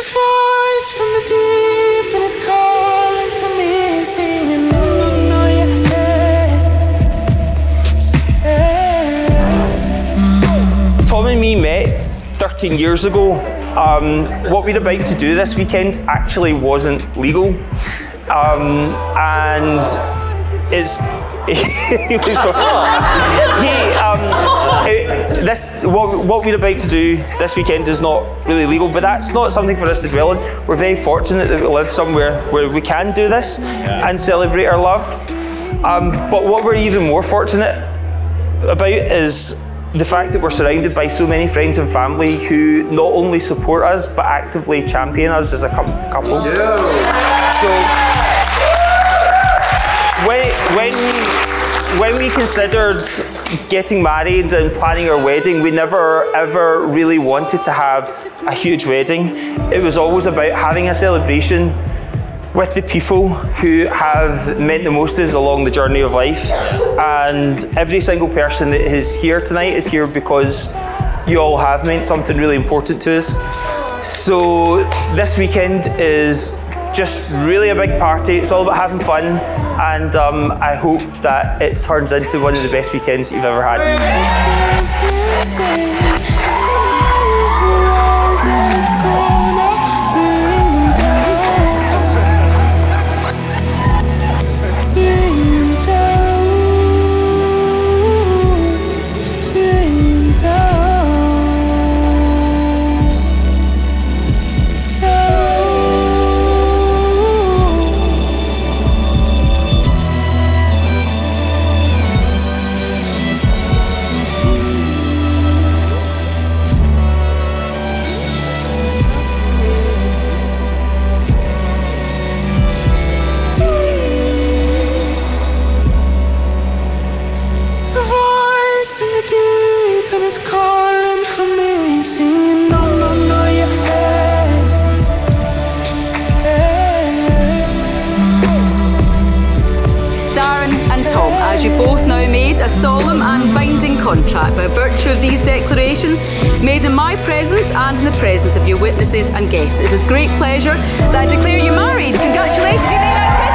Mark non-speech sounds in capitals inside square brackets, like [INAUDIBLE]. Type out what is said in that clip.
It's a voice from the deep and it's calling for me, singing no, no, no, yeah, yeah. Tom and me met 13 years ago. Um, what we're about to do this weekend actually wasn't legal. Um, and it's [LAUGHS] he, um, it- this what, what we're about to do this weekend is not really legal, but that's not something for us to dwell on. We're very fortunate that we live somewhere where we can do this and celebrate our love. Um, but what we're even more fortunate about is the fact that we're surrounded by so many friends and family who not only support us but actively champion us as a cou- couple. So when, when, when we considered getting married and planning our wedding, we never ever really wanted to have a huge wedding. It was always about having a celebration with the people who have meant the most to us along the journey of life. And every single person that is here tonight is here because you all have meant something really important to us. So this weekend is just really a big party. It's all about having fun, and um, I hope that it turns into one of the best weekends you've ever had. A solemn and binding contract by virtue of these declarations made in my presence and in the presence of your witnesses and guests. It is great pleasure that I declare you married. Congratulations.